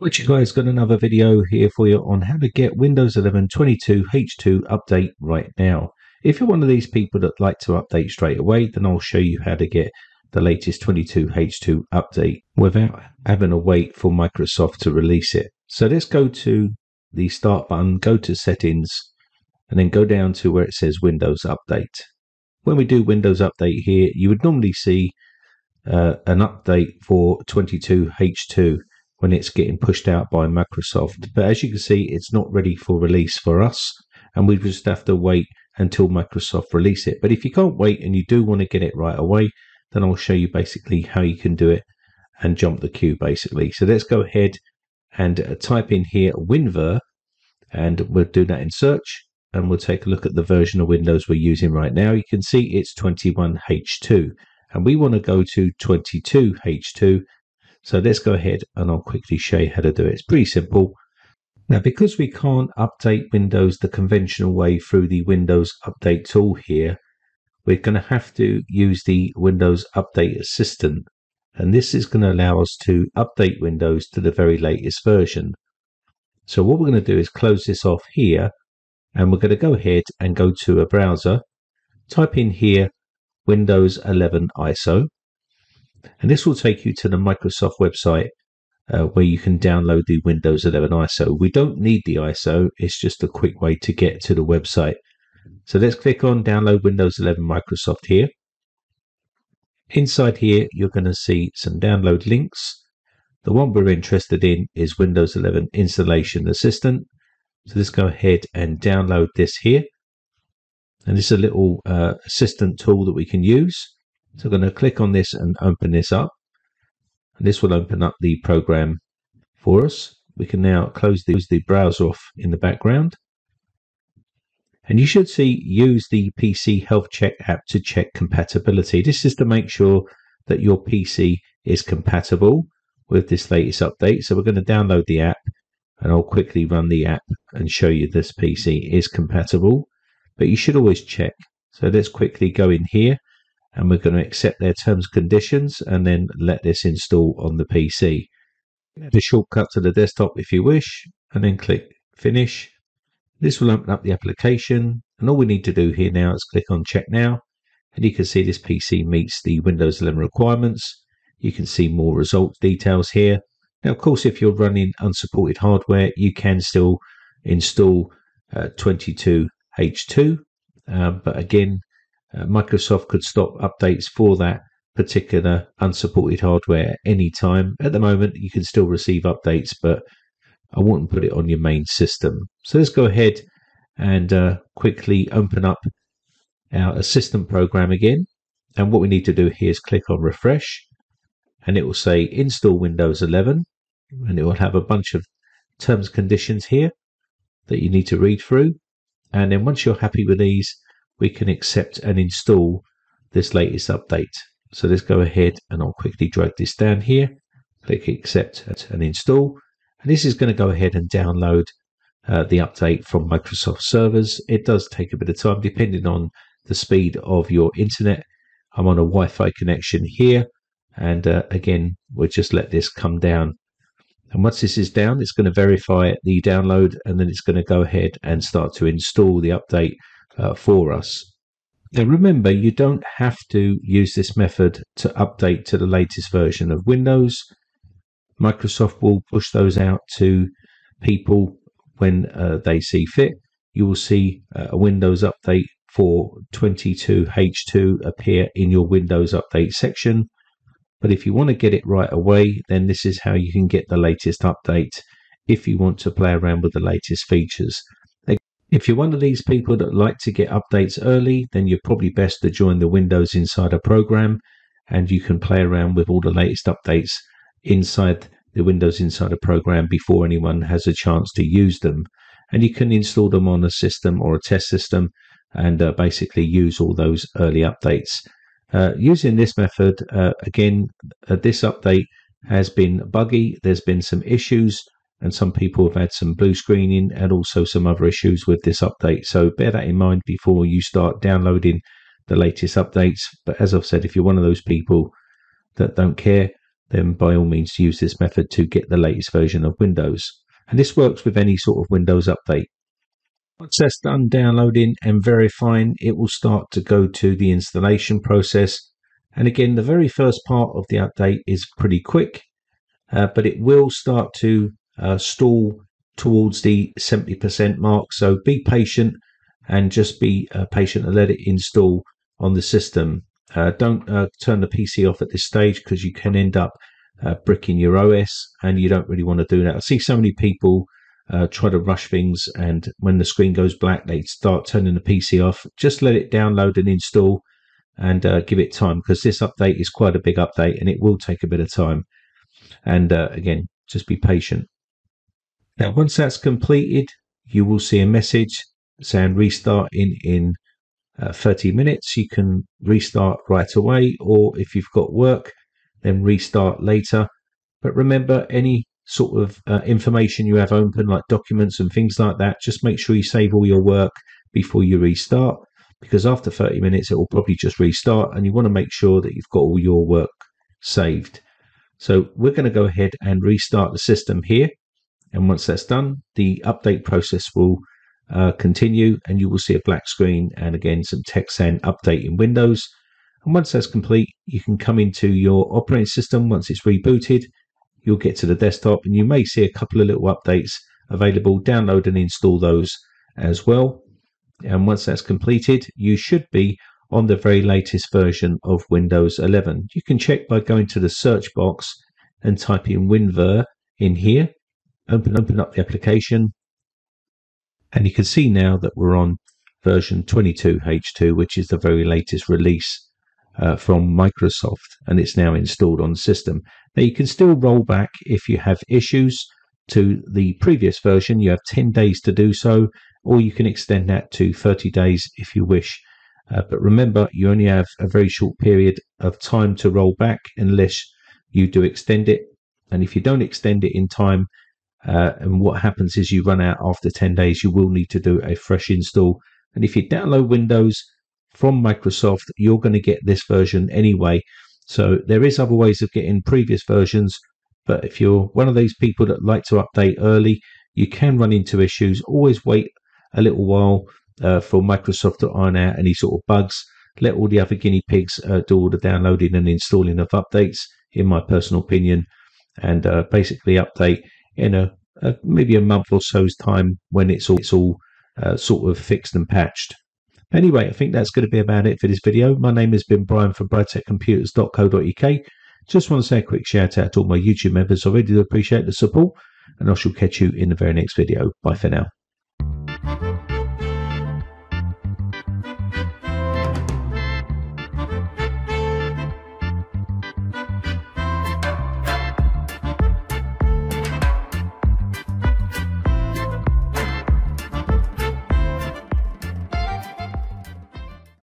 Which you guys got another video here for you on how to get Windows 11 22 H2 update right now. If you're one of these people that like to update straight away, then I'll show you how to get the latest 22 H2 update without having to wait for Microsoft to release it. So let's go to the start button, go to settings, and then go down to where it says Windows Update. When we do Windows Update here, you would normally see uh, an update for 22 H2 when it's getting pushed out by Microsoft. But as you can see, it's not ready for release for us, and we just have to wait until Microsoft release it. But if you can't wait and you do want to get it right away, then I'll show you basically how you can do it and jump the queue basically. So let's go ahead and uh, type in here WinVer, and we'll do that in search, and we'll take a look at the version of Windows we're using right now. You can see it's 21H2, and we want to go to 22H2 so let's go ahead and I'll quickly show you how to do it. It's pretty simple. Now, because we can't update Windows the conventional way through the Windows Update tool here, we're going to have to use the Windows Update Assistant. And this is going to allow us to update Windows to the very latest version. So what we're going to do is close this off here, and we're going to go ahead and go to a browser, type in here Windows 11 ISO, and this will take you to the Microsoft website uh, where you can download the Windows 11 ISO. We don't need the ISO, it's just a quick way to get to the website. So let's click on download Windows 11 Microsoft here. Inside here, you're going to see some download links. The one we're interested in is Windows 11 Installation Assistant. So let's go ahead and download this here. And this is a little uh, assistant tool that we can use. So I'm going to click on this and open this up. And this will open up the program for us. We can now close the, the browser off in the background. And you should see use the PC Health Check app to check compatibility. This is to make sure that your PC is compatible with this latest update. So we're going to download the app and I'll quickly run the app and show you this PC is compatible. But you should always check. So let's quickly go in here and we're going to accept their terms and conditions and then let this install on the PC. The shortcut to the desktop if you wish and then click finish. This will open up the application and all we need to do here now is click on check now and you can see this PC meets the Windows 11 requirements. You can see more results details here. Now of course if you're running unsupported hardware you can still install uh, 22H2 uh, but again uh, Microsoft could stop updates for that particular unsupported hardware any time. At the moment, you can still receive updates, but I wouldn't put it on your main system. So let's go ahead and uh, quickly open up our assistant program again. And what we need to do here is click on refresh and it will say install Windows 11 and it will have a bunch of terms conditions here that you need to read through. And then once you're happy with these, we can accept and install this latest update. So let's go ahead and I'll quickly drag this down here, click accept and install. And this is going to go ahead and download uh, the update from Microsoft servers. It does take a bit of time depending on the speed of your internet. I'm on a Wi-Fi connection here. And uh, again, we'll just let this come down. And once this is down, it's going to verify the download and then it's going to go ahead and start to install the update uh, for us. Now remember, you don't have to use this method to update to the latest version of Windows. Microsoft will push those out to people when uh, they see fit. You will see uh, a Windows update for 22H2 appear in your Windows update section. But if you want to get it right away, then this is how you can get the latest update if you want to play around with the latest features. If you're one of these people that like to get updates early, then you're probably best to join the Windows Insider program and you can play around with all the latest updates inside the Windows Insider program before anyone has a chance to use them. And you can install them on a system or a test system and uh, basically use all those early updates. Uh, using this method, uh, again, uh, this update has been buggy. There's been some issues and some people have had some blue screening and also some other issues with this update. So bear that in mind before you start downloading the latest updates. But as I've said, if you're one of those people that don't care, then by all means use this method to get the latest version of Windows. And this works with any sort of Windows update. Once that's done downloading and verifying, it will start to go to the installation process. And again, the very first part of the update is pretty quick, uh, but it will start to uh, stall towards the 70% mark. So be patient and just be uh, patient and let it install on the system. Uh, don't uh, turn the PC off at this stage because you can end up uh, bricking your OS and you don't really want to do that. I see so many people try to rush things and when the screen goes black, they start turning the PC off. Just let it download and install and give it time because this update is quite a big update and it will take a bit of time. And again, just be patient. Now, once that's completed, you will see a message saying restart in, in uh, 30 minutes. You can restart right away, or if you've got work, then restart later. But remember, any sort of uh, information you have open, like documents and things like that, just make sure you save all your work before you restart, because after 30 minutes, it will probably just restart, and you want to make sure that you've got all your work saved. So we're going to go ahead and restart the system here. And once that's done, the update process will uh, continue and you will see a black screen and again some text saying update in Windows. And once that's complete, you can come into your operating system. Once it's rebooted, you'll get to the desktop and you may see a couple of little updates available. Download and install those as well. And once that's completed, you should be on the very latest version of Windows 11. You can check by going to the search box and typing WinVer in here. Open, open up the application and you can see now that we're on version 22H2, which is the very latest release uh, from Microsoft, and it's now installed on the system. Now you can still roll back if you have issues to the previous version. You have 10 days to do so, or you can extend that to 30 days if you wish. Uh, but remember, you only have a very short period of time to roll back unless you do extend it. And if you don't extend it in time, uh, and what happens is you run out after 10 days, you will need to do a fresh install. And if you download Windows from Microsoft, you're going to get this version anyway. So there is other ways of getting previous versions, but if you're one of those people that like to update early, you can run into issues. Always wait a little while uh, for Microsoft to iron out any sort of bugs. Let all the other guinea pigs uh, do all the downloading and installing of updates, in my personal opinion, and uh, basically update in a, a, maybe a month or so's time when it's all, it's all uh, sort of fixed and patched. Anyway, I think that's going to be about it for this video. My name has been Brian from briteccomputers.co.uk. Just want to say a quick shout out to all my YouTube members. I really do appreciate the support, and I shall catch you in the very next video. Bye for now.